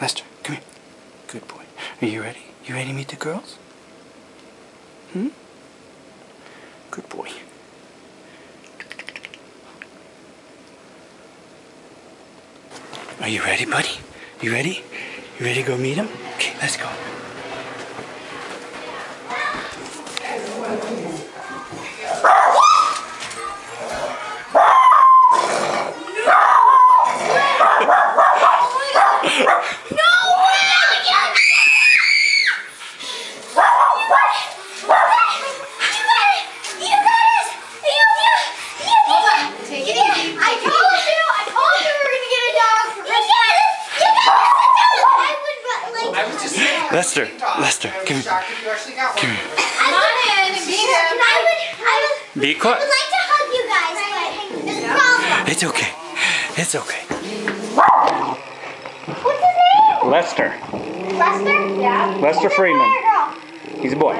Lester, come here. Good boy. Are you ready? You ready to meet the girls? Hmm? Good boy. Are you ready, buddy? You ready? You ready to go meet him? Okay, let's go. Lester, Lester, come here. Come here. Come on in and meet him. I would, I would, Be I quiet. would like to hug you guys, but there's a problem. It's okay. It's okay. What's his name? Lester. Lester? Yeah. Lester He's Freamon. boy girl? He's a boy.